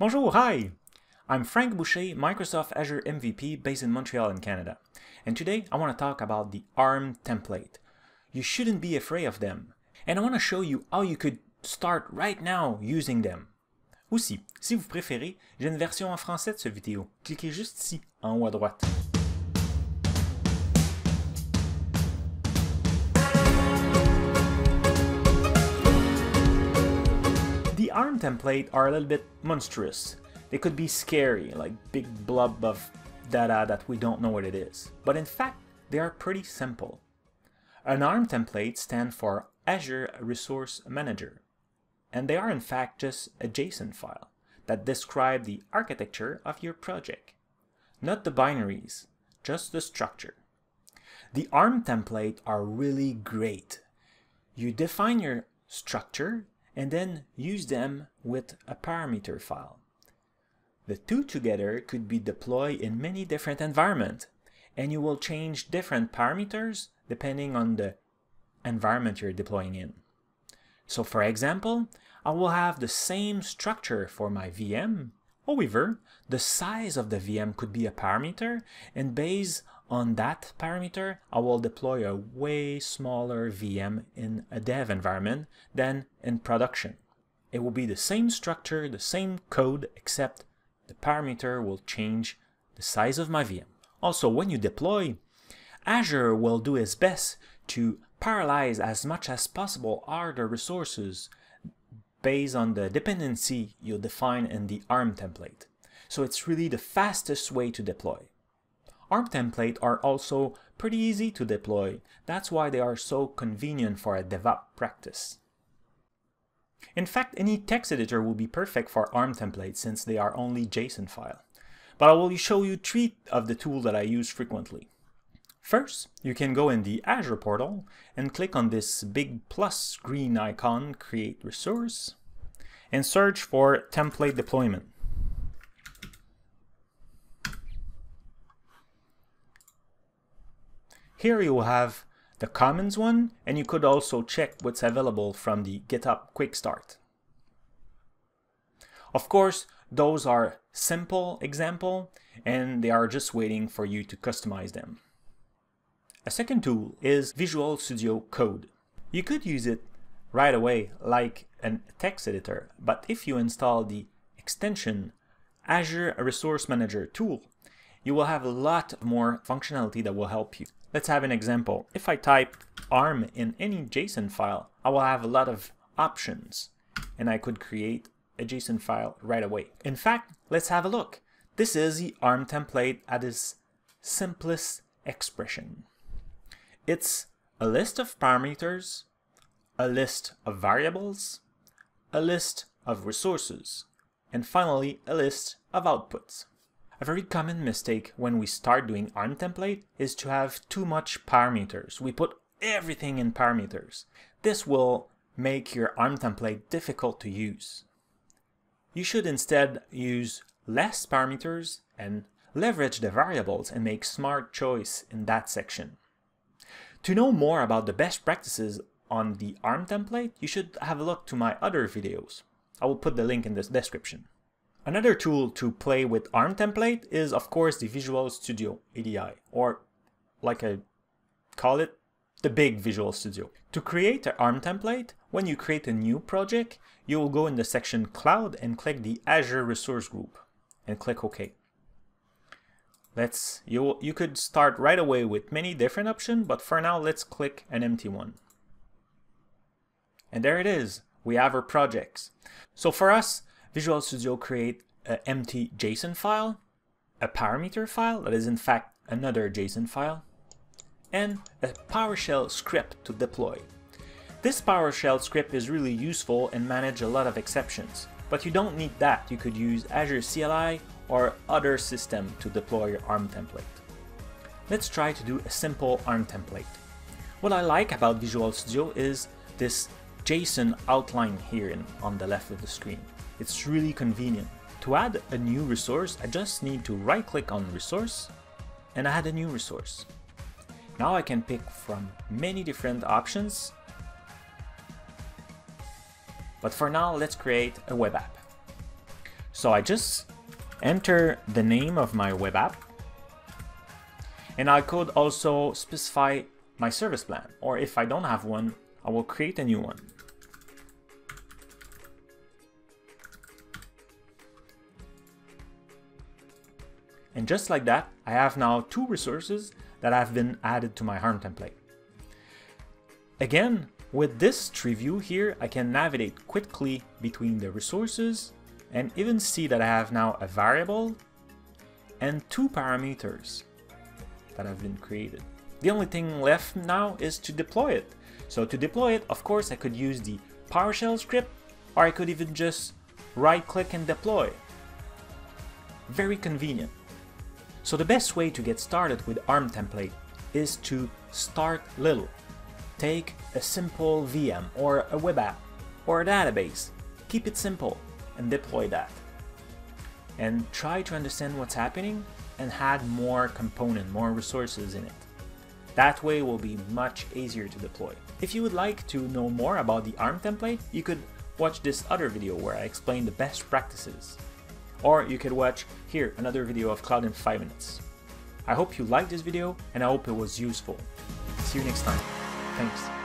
Bonjour, hi! I'm Frank Boucher, Microsoft Azure MVP based in Montreal in Canada. And today I want to talk about the ARM template. You shouldn't be afraid of them. And I want to show you how you could start right now using them. Aussi, si vous préférez, j'ai une version en français de cette vidéo. Cliquez juste ici, en haut à droite. ARM template are a little bit monstrous. They could be scary, like big blob of data that we don't know what it is. But in fact, they are pretty simple. An ARM template stands for Azure Resource Manager, and they are in fact just a JSON file that describe the architecture of your project. Not the binaries, just the structure. The ARM template are really great. You define your structure and then use them with a parameter file. The two together could be deployed in many different environments, and you will change different parameters depending on the environment you're deploying in. So for example, I will have the same structure for my VM. However, the size of the VM could be a parameter, and based on that parameter, I will deploy a way smaller VM in a dev environment than in production. It will be the same structure, the same code, except the parameter will change the size of my VM. Also, when you deploy, Azure will do its best to parallelize as much as possible all the resources based on the dependency you define in the ARM template. So it's really the fastest way to deploy. ARM templates are also pretty easy to deploy. That's why they are so convenient for a DevOps practice. In fact, any text editor will be perfect for ARM templates since they are only JSON file. But I will show you three of the tools that I use frequently. First, you can go in the Azure portal and click on this big plus green icon, Create Resource, and search for Template Deployment. Here you have the Commons one, and you could also check what's available from the GitHub Quick Start. Of course, those are simple example, and they are just waiting for you to customize them. A second tool is Visual Studio Code. You could use it right away like a text editor, but if you install the extension Azure Resource Manager tool, you will have a lot more functionality that will help you. Let's have an example. If I type ARM in any JSON file, I will have a lot of options and I could create a JSON file right away. In fact, let's have a look. This is the ARM template at its simplest expression. It's a list of parameters, a list of variables, a list of resources, and finally a list of outputs. A very common mistake when we start doing ARM template is to have too much parameters. We put everything in parameters. This will make your ARM template difficult to use. You should instead use less parameters and leverage the variables and make smart choice in that section. To know more about the best practices on the ARM template, you should have a look to my other videos. I will put the link in the description. Another tool to play with ARM template is of course the Visual Studio IDE, or like I call it, the big Visual Studio. To create an ARM template, when you create a new project, you will go in the section Cloud and click the Azure Resource Group and click OK. Let's you you could start right away with many different options, but for now let's click an empty one. And there it is. We have our projects. So for us, Visual Studio create an empty JSON file, a parameter file that is in fact another JSON file, and a PowerShell script to deploy. This PowerShell script is really useful and manage a lot of exceptions, but you don't need that. You could use Azure CLI or other system to deploy your ARM template. Let's try to do a simple ARM template. What I like about Visual Studio is this JSON outline here on the left of the screen. It's really convenient. To add a new resource, I just need to right click on resource and add a new resource. Now I can pick from many different options. But for now, let's create a web app. So I just enter the name of my web app and I could also specify my service plan or if I don't have one I will create a new one. And just like that, I have now two resources that have been added to my ARM template. Again, with this tree view here, I can navigate quickly between the resources and even see that I have now a variable and two parameters that have been created. The only thing left now is to deploy it. So to deploy it, of course, I could use the PowerShell script or I could even just right click and deploy. Very convenient. So the best way to get started with ARM template is to start little. Take a simple VM or a web app or a database, keep it simple and deploy that. And try to understand what's happening and add more component, more resources in it. That way will be much easier to deploy. If you would like to know more about the ARM template, you could watch this other video where I explain the best practices. Or you could watch here another video of Cloud in 5 minutes. I hope you liked this video and I hope it was useful. See you next time. Thanks.